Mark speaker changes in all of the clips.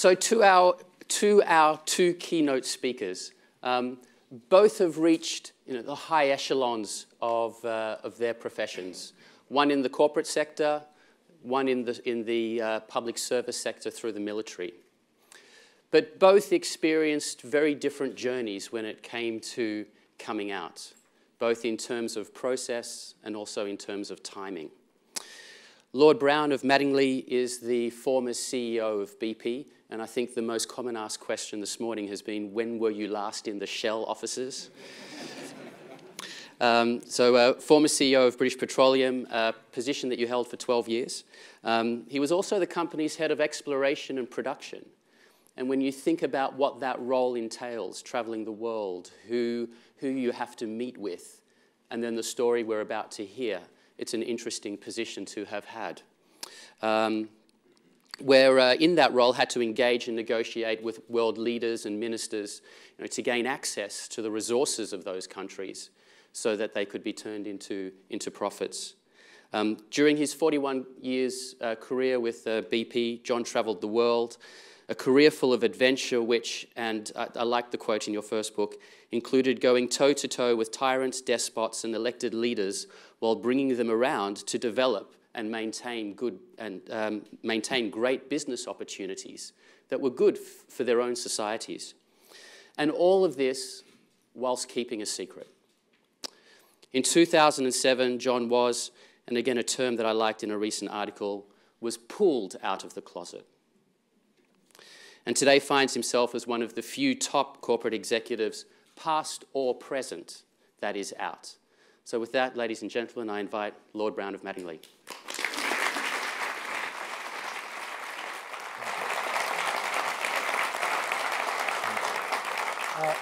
Speaker 1: So to our, to our two keynote speakers, um, both have reached you know, the high echelons of, uh, of their professions. One in the corporate sector, one in the, in the uh, public service sector through the military. But both experienced very different journeys when it came to coming out, both in terms of process and also in terms of timing. Lord Browne of Madingley is the former CEO of BP, and I think the most common asked question this morning has been, when were you last in the Shell offices? um, so, uh, former CEO of British Petroleum, a position that you held for 12 years. Um, he was also the company's head of exploration and production. And when you think about what that role entails, traveling the world, who, who you have to meet with, and then the story we're about to hear, it's an interesting position to have had. Um, where uh, in that role had to engage and negotiate with world leaders and ministers you know, to gain access to the resources of those countries so that they could be turned into, into profits. Um, during his 41 years uh, career with uh, BP, John travelled the world, a career full of adventure, which, and I, I like the quote in your first book, included going toe to toe with tyrants, despots, and elected leaders while bringing them around to develop and maintain good and um, maintain great business opportunities that were good for their own societies. And all of this whilst keeping a secret. In 2007, John was, and again a term that I liked in a recent article, was pulled out of the closet and today finds himself as one of the few top corporate executives, past or present, that is out. So, with that, ladies and gentlemen, I invite Lord Browne of Madingley.
Speaker 2: Uh,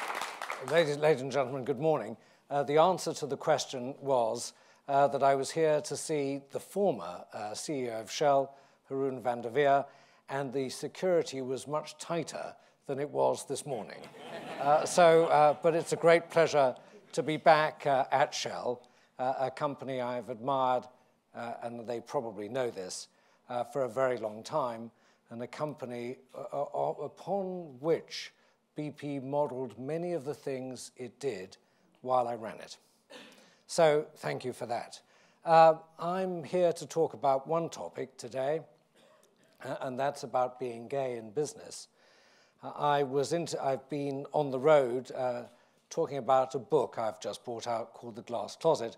Speaker 2: ladies, ladies, and gentlemen, good morning. Uh, the answer to the question was uh, that I was here to see the former uh, CEO of Shell, Jeroen van der Veer, and the security was much tighter than it was this morning. Uh, so, but it's a great pleasure to be back uh, at Shell, uh, a company I've admired, uh, and they probably know this, uh, for a very long time, and a company upon which BP modeled many of the things it did while I ran it. So, thank you for that. I'm here to talk about one topic today, uh, and that's about being gay in business. Uh, I was into, I've been on the road uh, talking about a book I've just brought out called The Glass Closet.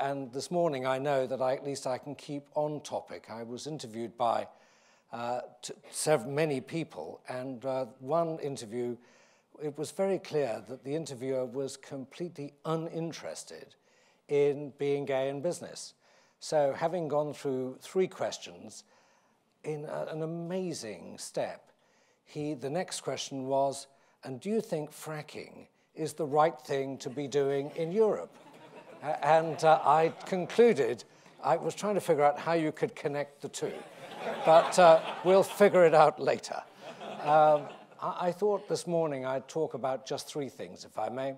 Speaker 2: And this morning I know that I, at least I can keep on topic. I was interviewed by uh, several, many people, and uh, one interview, it was very clear that the interviewer was completely uninterested in being gay in business. So having gone through three questions, in a, an amazing step. He, the next question was, and do you think fracking is the right thing to be doing in Europe? uh, and uh, I concluded, I was trying to figure out how you could connect the two, but uh, we'll figure it out later. Um, I, I thought this morning I'd talk about just three things, if I may,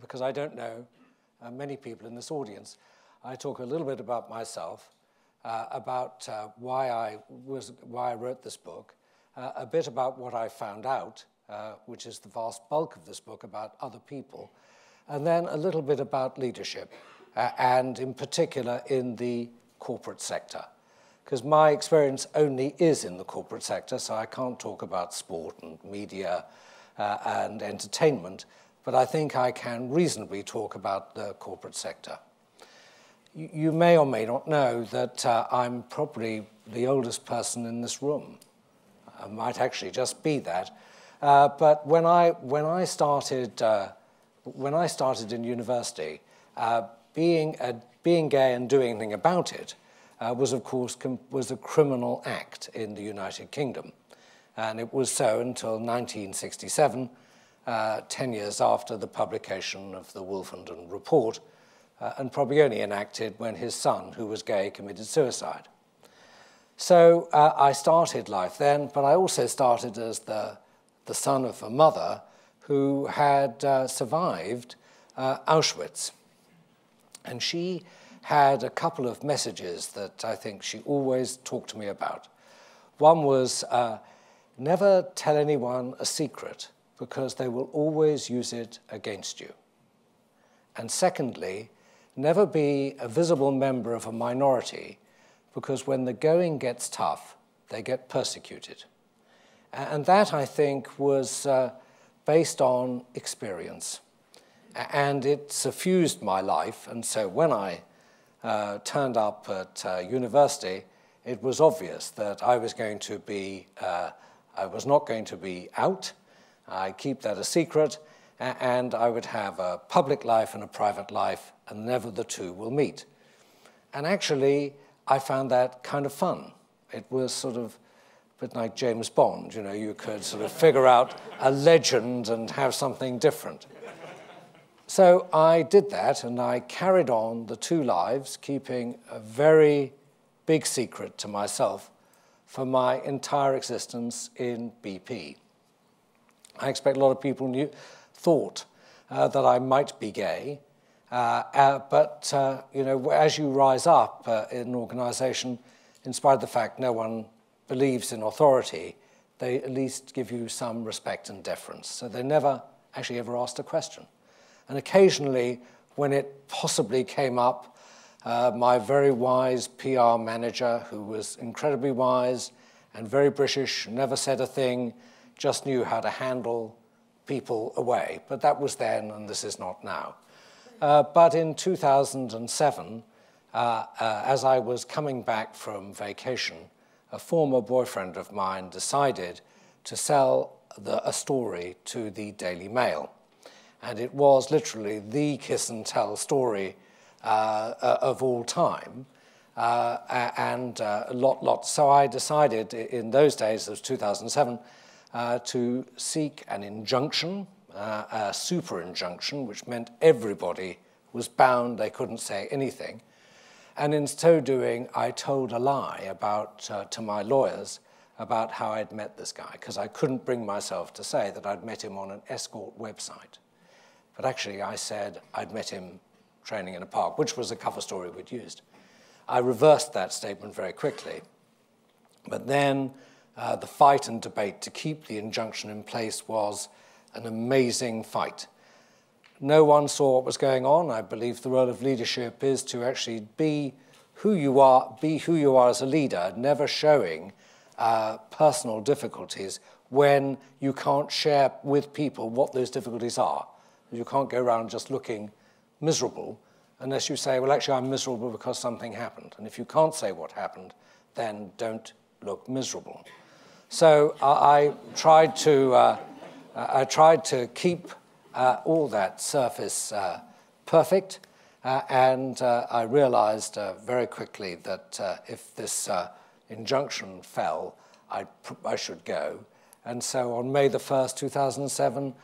Speaker 2: because I don't know uh, many people in this audience. I talk a little bit about myself, uh, about uh, why, I was, why I wrote this book, uh, a bit about what I found out, uh, which is the vast bulk of this book about other people, and then a little bit about leadership, uh, and in particular in the corporate sector. Because my experience only is in the corporate sector, so I can't talk about sport and media uh, and entertainment, but I think I can reasonably talk about the corporate sector you may or may not know that uh, I'm probably the oldest person in this room. I might actually just be that. Uh, but when I, when I started, uh, when I started in university, uh, being, a, being gay and doing anything about it uh, was, of course, was a criminal act in the United Kingdom. And it was so until 1967, uh, 10 years after the publication of the Wolfenden Report, and probably only enacted when his son, who was gay, committed suicide. So I started life then, but I also started as the, the son of a mother who had uh, survived uh, Auschwitz. And she had a couple of messages that I think she always talked to me about. One was uh, never tell anyone a secret because they will always use it against you. And secondly, never be a visible member of a minority because when the going gets tough, they get persecuted. And that, I think, was uh, based on experience. And it suffused my life. And so when I uh, turned up at uh, university, it was obvious that I was going to be, uh, I was not going to be out. I keep that a secret, and I would have a public life and a private life, and never the two will meet. And actually, I found that kind of fun. It was sort of a bit like James Bond, you know, you could sort of figure out a legend and have something different. So I did that and I carried on the two lives, keeping a very big secret to myself for my entire existence in BP. I expect a lot of people knew, thought uh, that I might be gay, uh, uh, but uh, you know, as you rise up uh, in an organization, in spite of the fact no one believes in authority, they at least give you some respect and deference. So they never actually ever asked a question. And occasionally, when it possibly came up, uh, my very wise PR manager, who was incredibly wise and very British, never said a thing, just knew how to handle people away. But that was then, and this is not now. Uh, but in 2007, uh, uh, as I was coming back from vacation, a former boyfriend of mine decided to sell the, a story to the Daily Mail. And it was literally the kiss and tell story uh, uh, of all time. Uh, and a lot, lot. So I decided in those days, it was 2007, uh, to seek an injunction, uh, a super injunction, which meant everybody was bound, they couldn't say anything. And in so doing, I told a lie about, uh, to my lawyers about how I'd met this guy, because I couldn't bring myself to say that I'd met him on an escort website. But actually, I said I'd met him training in a park, which was a cover story we'd used. I reversed that statement very quickly. But then uh, the fight and debate to keep the injunction in place was an amazing fight. No one saw what was going on. I believe the role of leadership is to actually be who you are, be who you are as a leader, never showing uh, personal difficulties when you can't share with people what those difficulties are. You can't go around just looking miserable unless you say, well, actually, I'm miserable because something happened. And if you can't say what happened, then don't look miserable. So uh, I tried to, uh, I tried to keep uh, all that surface uh, perfect, uh, and uh, I realized very quickly that if this injunction fell, I'd, I should go. And so on May the 1st, 2007,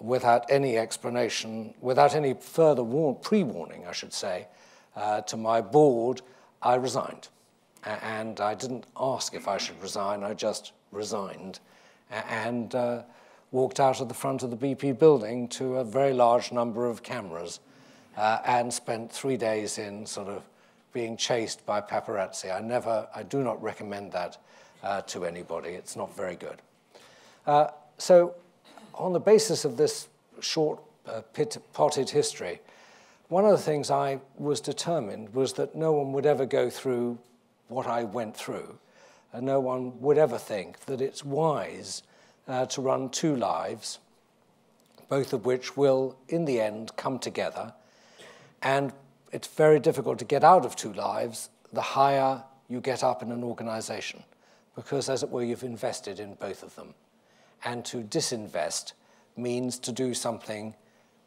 Speaker 2: without any explanation, without any further pre warning, I should say, uh, to my board, I resigned. And I didn't ask if I should resign, I just resigned and uh, walked out of the front of the BP building to a very large number of cameras uh, and spent three days in sort of being chased by paparazzi. I never, I do not recommend that uh, to anybody. It's not very good. Uh, so on the basis of this short uh, pit, potted history, one of the things I was determined was that no one would ever go through what I went through, and no one would ever think that it's wise uh, to run two lives, both of which will, in the end, come together. And it's very difficult to get out of two lives the higher you get up in an organization, because, as it were, you've invested in both of them and to disinvest means to do something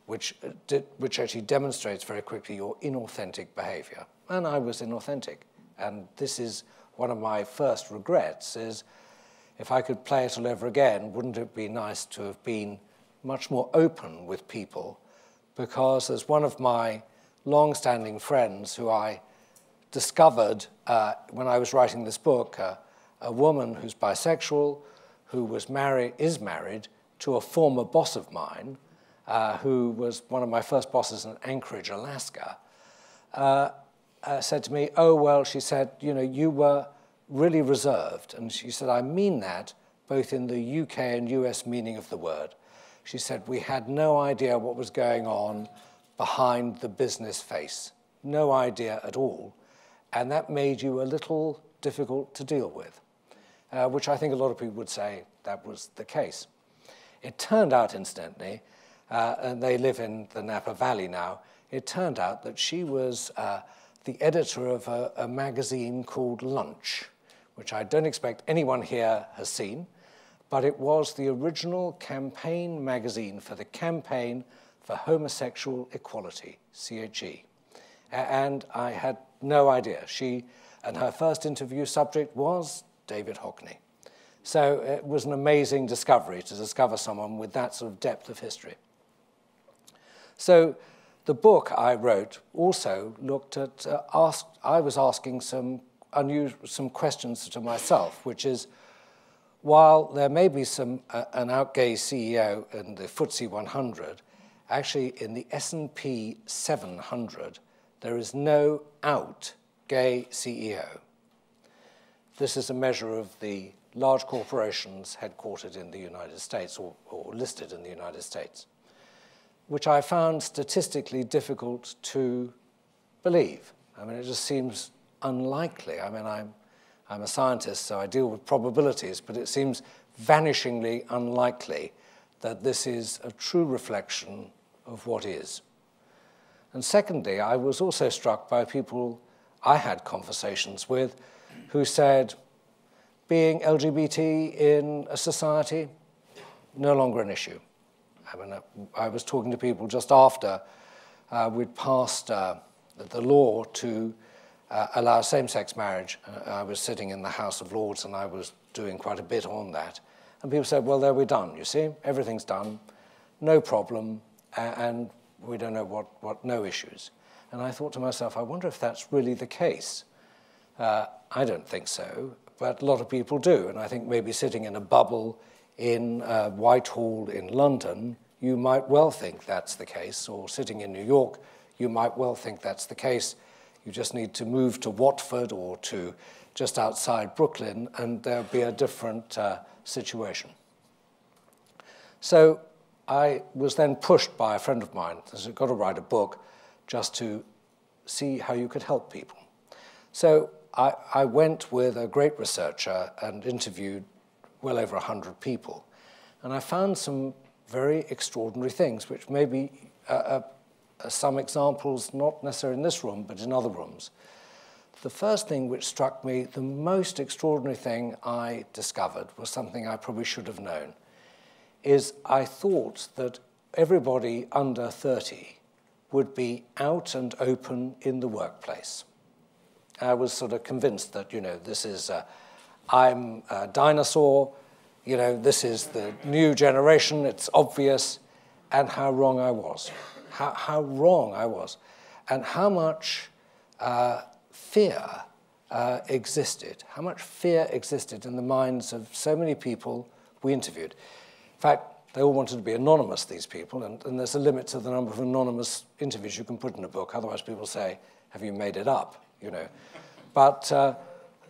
Speaker 2: which, uh, which actually demonstrates very quickly your inauthentic behavior. And I was inauthentic. And this is one of my first regrets is if I could play it all over again, wouldn't it be nice to have been much more open with people? Because as one of my long-standing friends who I discovered uh, when I was writing this book, uh, a woman who's bisexual, who was married, is married to a former boss of mine, uh, who was one of my first bosses in Anchorage, Alaska, uh, uh, said to me, Oh, well, she said, you know, you were really reserved. And she said, I mean that both in the UK and US meaning of the word. She said, We had no idea what was going on behind the business face. No idea at all. And that made you a little difficult to deal with, uh, which I think a lot of people would say that was the case. It turned out, incidentally, uh, and they live in the Napa Valley now, it turned out that she was uh, the editor of a, a magazine called Lunch, which I don't expect anyone here has seen but it was the original campaign magazine for the Campaign for Homosexual Equality, CHE. And I had no idea. She and her first interview subject was David Hockney. So it was an amazing discovery to discover someone with that sort of depth of history. So the book I wrote also looked at, uh, asked, I was asking some, unusual, some questions to myself, which is, while there may be some, uh, an out-gay CEO in the FTSE 100, actually in the S&P 700, there is no out gay CEO. This is a measure of the large corporations headquartered in the United States or, or listed in the United States, which I found statistically difficult to believe. I mean, it just seems unlikely. I mean, I'm I'm a scientist, so I deal with probabilities, but it seems vanishingly unlikely that this is a true reflection of what is. And secondly, I was also struck by people I had conversations with who said, being LGBT in a society, no longer an issue. I mean, I was talking to people just after uh, we'd passed uh, the law to uh, allow same-sex marriage. Uh, I was sitting in the House of Lords and I was doing quite a bit on that. And people said, well, there we're done, you see, everything's done, no problem, and we don't know what, what no issues. And I thought to myself, I wonder if that's really the case. Uh, I don't think so, but a lot of people do. And I think maybe sitting in a bubble in uh, Whitehall in London, you might well think that's the case, or sitting in New York, you might well think that's the case. You just need to move to Watford or to just outside Brooklyn, and there'll be a different uh, situation. So I was then pushed by a friend of mine, said, got to write a book just to see how you could help people. So I, I went with a great researcher and interviewed well over 100 people. And I found some very extraordinary things, which maybe uh some examples, not necessarily in this room, but in other rooms. The first thing which struck me, the most extraordinary thing I discovered was something I probably should have known, is I thought that everybody under 30 would be out and open in the workplace. I was sort of convinced that, you know, this is, a, I'm a dinosaur, you know, this is the new generation, it's obvious, and how wrong I was how, how wrong I was, and how much uh, fear uh, existed, how much fear existed in the minds of so many people we interviewed. In fact, they all wanted to be anonymous, these people, and, and there's a limit to the number of anonymous interviews you can put in a book. Otherwise, people say, have you made it up, you know? But uh,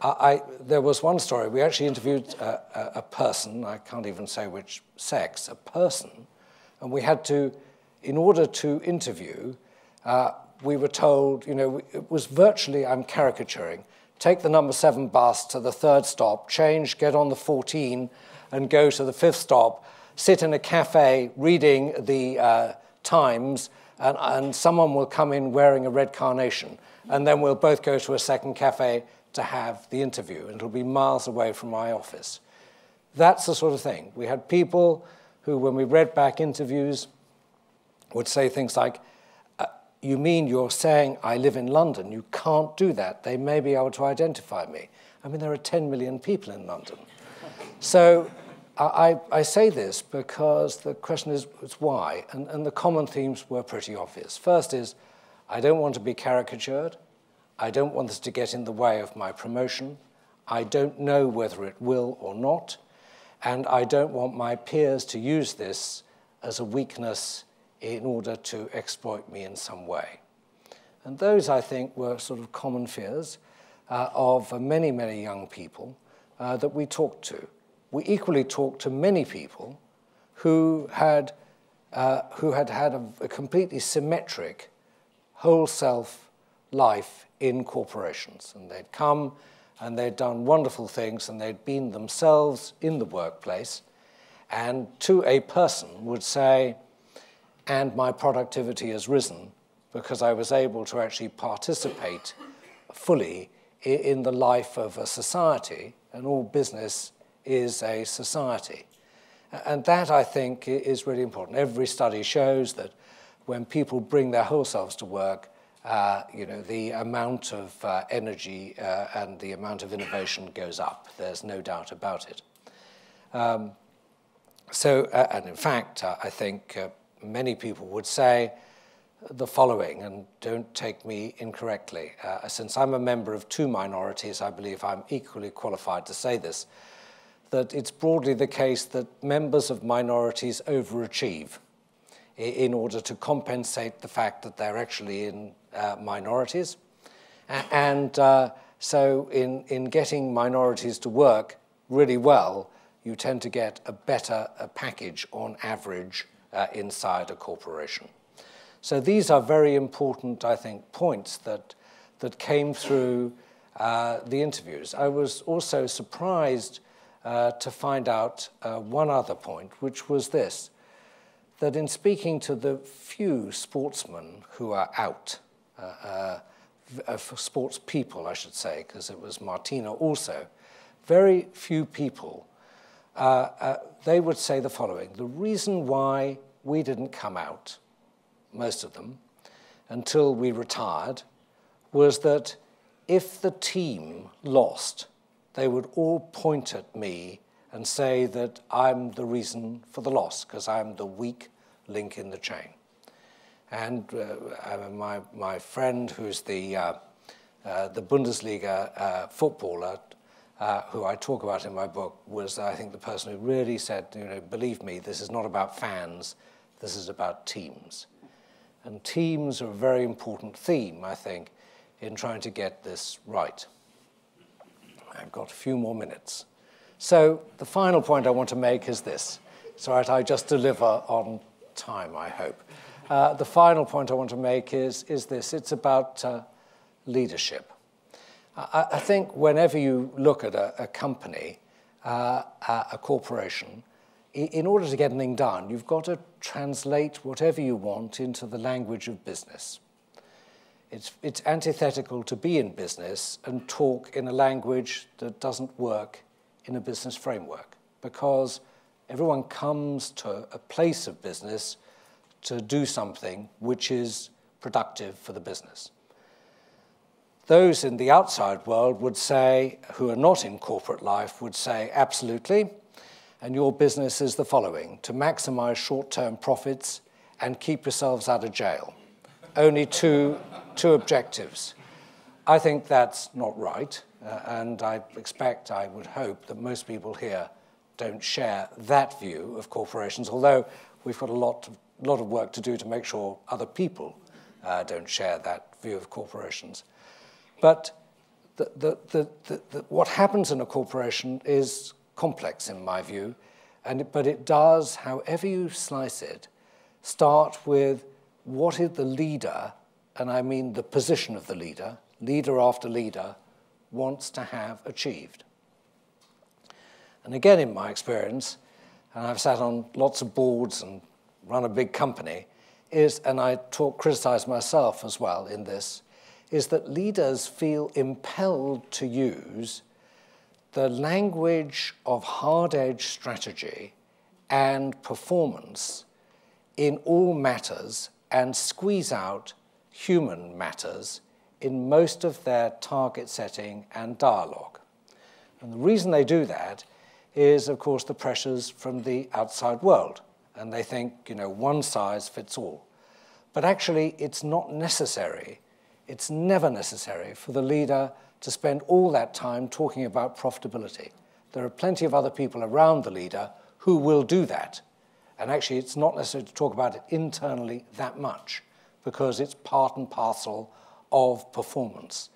Speaker 2: I, there was one story. We actually interviewed a, a person, I can't even say which sex, a person, and we had to in order to interview, uh, we were told, you know, it was virtually, I'm caricaturing, take the number seven bus to the third stop, change, get on the 14, and go to the fifth stop, sit in a cafe reading the uh, Times, and, and someone will come in wearing a red carnation. And then we'll both go to a second cafe to have the interview, and it'll be miles away from my office. That's the sort of thing. We had people who, when we read back interviews, would say things like, uh, You mean you're saying I live in London? You can't do that. They may be able to identify me. I mean, there are 10 million people in London. so I, I, say this because the question is, is why? And, and the common themes were pretty obvious. First is, I don't want to be caricatured. I don't want this to get in the way of my promotion. I don't know whether it will or not. And I don't want my peers to use this as a weakness in order to exploit me in some way. And those, I think, were sort of common fears uh, of many, many young people uh, that we talked to. we equally talked to many people who had, uh, who had had a, a completely symmetric whole self life in corporations. And they'd come and they'd done wonderful things and they'd been themselves in the workplace. And to a person would say, and my productivity has risen because I was able to actually participate fully in the life of a society, and all business is a society. And that, I think, is really important. Every study shows that when people bring their whole selves to work, uh, you know, the amount of uh, energy uh, and the amount of innovation goes up. There's no doubt about it. Um, so, uh, and in fact, uh, I think uh, many people would say the following, and don't take me incorrectly. since I'm a member of two minorities, I believe I'm equally qualified to say this, that it's broadly the case that members of minorities overachieve in order to compensate the fact that they're actually in uh, minorities. And uh, so, in, in getting minorities to work really well, you tend to get a better a package on average uh, inside a corporation. So, these are very important, I think, points that, that came through uh, the interviews. I was also surprised uh, to find out uh, one other point, which was this that in speaking to the few sportsmen who are out, uh, uh, sports people, I should say, because it was Martina also, very few people, they would say the following The reason why we didn't come out, most of them, until we retired, was that if the team lost, they would all point at me and say that I'm the reason for the loss because I'm the weak link in the chain. And uh, my, my friend, who's the, uh, uh, the Bundesliga uh, footballer, uh, who I talk about in my book, was, I think, the person who really said, you know, believe me, this is not about fans, this is about teams. And teams are a very important theme, I think, in trying to get this right. I've got a few more minutes. So the final point I want to make is this. So right, I just deliver on time, I hope. Uh, the final point I want to make is, is this. It's about uh, leadership. I, I, think whenever you look at a, a company, uh, a corporation, in order to get anything done, you've got to translate whatever you want into the language of business. It's, it's antithetical to be in business and talk in a language that doesn't work in a business framework because everyone comes to a place of business to do something which is productive for the business. Those in the outside world would say, who are not in corporate life, would say, absolutely. And your business is the following to maximize short term profits and keep yourselves out of jail. Only two, two objectives. I think that's not right. Uh, and I expect, I would hope, that most people here don't share that view of corporations, although we've got a lot of, lot of work to do to make sure other people uh, don't share that view of corporations. But the, the, the, what happens in a corporation is complex, in my view, and but it does, however you slice it, start with what is the leader, and I mean the position of the leader, leader after leader, wants to have achieved. And again, in my experience, and I've sat on lots of boards and run a big company, is, and I talk, criticize myself as well in this, is that leaders feel impelled to use the language of hard edge strategy and performance in all matters and squeeze out human matters in most of their target setting and dialogue. And the reason they do that is, of course, the pressures from the outside world. And they think, you know, one size fits all. But actually, it's not necessary, it's never necessary for the leader to spend all that time talking about profitability. There are plenty of other people around the leader who will do that. And actually, it's not necessary to talk about it internally that much because it's part and parcel of performance.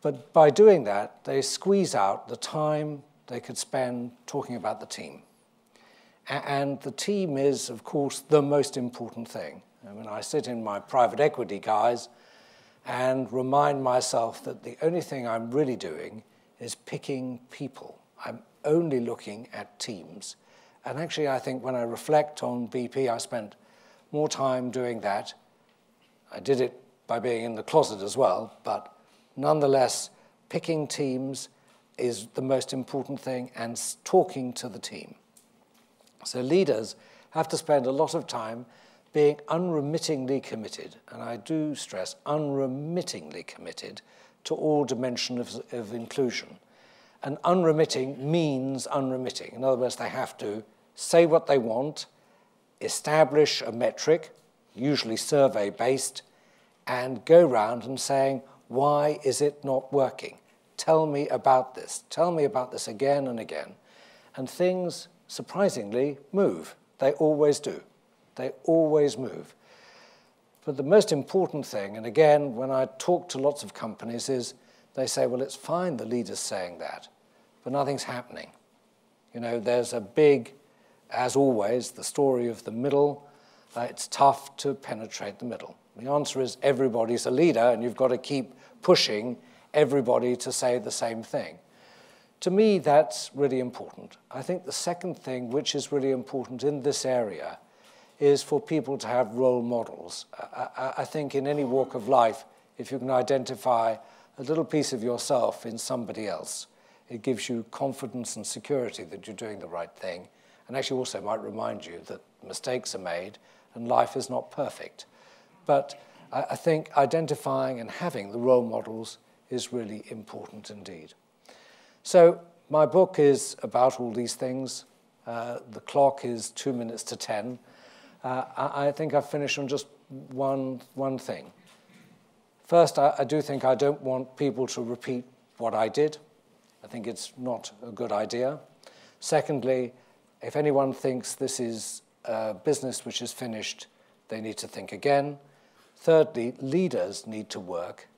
Speaker 2: But by doing that, they squeeze out the time they could spend talking about the team. And the team is, of course, the most important thing. I mean, I sit in my private equity guys and remind myself that the only thing I'm really doing is picking people. I'm only looking at teams. And actually, I think when I reflect on BP, I spent more time doing that. I did it by being in the closet as well, but nonetheless, picking teams is the most important thing and talking to the team. So leaders have to spend a lot of time being unremittingly committed, and I do stress unremittingly committed to all dimensions of, of inclusion. And unremitting means unremitting. In other words, they have to say what they want, establish a metric, usually survey based, and go round and saying, why is it not working? Tell me about this. Tell me about this again and again. And things, surprisingly, move. They always do. They always move. But the most important thing, and again, when I talk to lots of companies, is they say, well, it's fine the leader's saying that, but nothing's happening. You know, there's a big, as always, the story of the middle. Uh, it's tough to penetrate the middle. The answer is everybody's a leader, and you've got to keep pushing everybody to say the same thing. To me, that's really important. I think the second thing, which is really important in this area, is for people to have role models. I, I, think in any walk of life, if you can identify a little piece of yourself in somebody else, it gives you confidence and security that you're doing the right thing. And actually also might remind you that mistakes are made and life is not perfect. But I, I think identifying and having the role models is really important indeed. So my book is about all these things. Uh, the clock is two minutes to 10. Uh, I, I, think I've finished on just one, one thing. First, I, I do think I don't want people to repeat what I did. I think it's not a good idea. Secondly, if anyone thinks this is a business which is finished, they need to think again. Thirdly, leaders need to work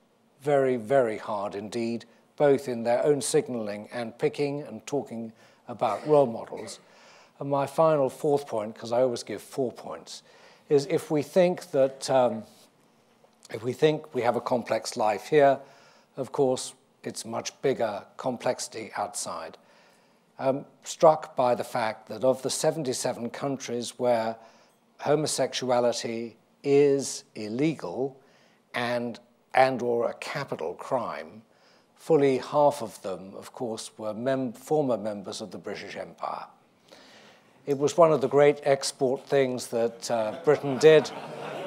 Speaker 2: very, very hard indeed, both in their own signaling and picking and talking about role models. And my final fourth point, because I always give four points, is if we think that um, if we think we have a complex life here, of course, it's much bigger complexity outside. I'm struck by the fact that of the 77 countries where homosexuality is illegal and, and or a capital crime, fully half of them, of course, were mem former members of the British Empire. It was one of the great export things that uh, Britain did,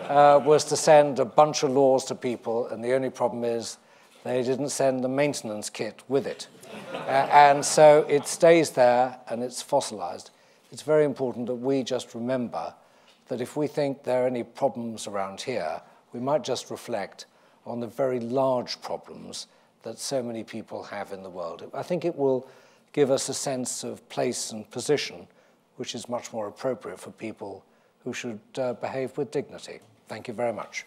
Speaker 2: uh, was to send a bunch of laws to people, and the only problem is they didn't send the maintenance kit with it. Uh, and so it stays there and it's fossilized. It's very important that we just remember that if we think there are any problems around here, we might just reflect on the very large problems that so many people have in the world. I think it will give us a sense of place and position which is much more appropriate for people who should uh, behave with dignity. Thank you very much.